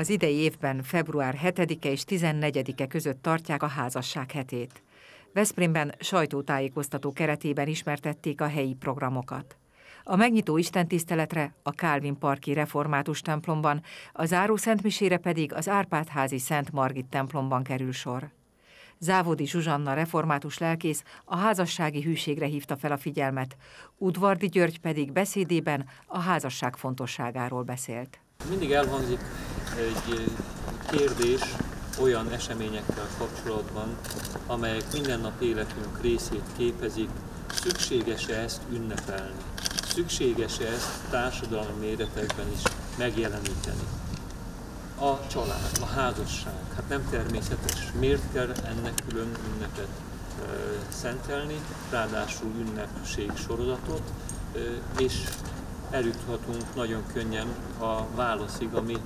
Az idei évben február 7-e és 14-e között tartják a házasság hetét. Veszprémben sajtótájékoztató keretében ismertették a helyi programokat. A megnyitó istentiszteletre a Kálvin Parki Református templomban, a záró szentmisére pedig az Árpádházi Szent Margit templomban kerül sor. Závodi Zsuzsanna református lelkész a házassági hűségre hívta fel a figyelmet, Udvardi György pedig beszédében a házasság fontosságáról beszélt. Mindig elhangzik egy kérdés olyan eseményekkel kapcsolatban, amelyek mindennap életünk részét képezik, szükséges-e ezt ünnepelni? Szükséges-e ezt társadalmi méretekben is megjeleníteni? A család, a házasság, hát nem természetes. Miért kell ennek külön ünnepet e, szentelni, ráadásul ünnepség sorozatot, e, és eljuthatunk nagyon könnyen a válaszig, ami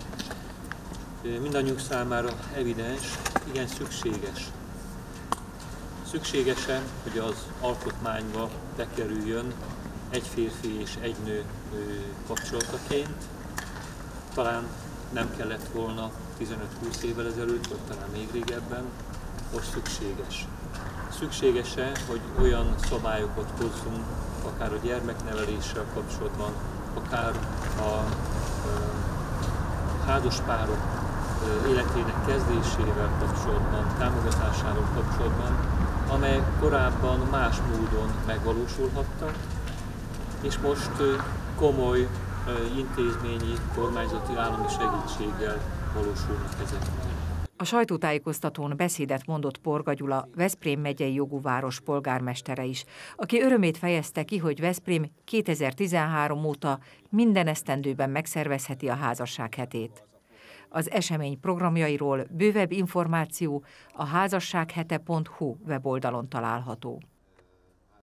mindannyiunk számára evidens, igen szükséges. Szükséges-e, hogy az alkotmányba bekerüljön egy férfi és egy nő kapcsolataként? Talán nem kellett volna 15-20 évvel ezelőtt, vagy talán még régebben, most szükséges. Szükséges-e, hogy olyan szabályokat hozzunk, akár a gyermekneveléssel kapcsolatban, akár a, a házaspárok életének kezdésével kapcsolatban, támogatásával kapcsolatban, amely korábban más módon megvalósulhattak, és most komoly intézményi, kormányzati állami segítséggel valósulnak ezek. A sajtótájékoztatón beszédet mondott Porga Gyula, Veszprém megyei jogú város polgármestere is, aki örömét fejezte ki, hogy Veszprém 2013 óta minden esztendőben megszervezheti a házasság hetét. Az esemény programjairól bővebb információ a házassághete.hu weboldalon található.